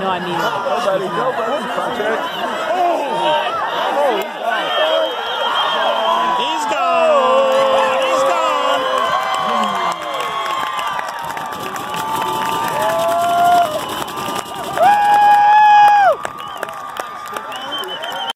No, I mean. Nobody, nobody, project.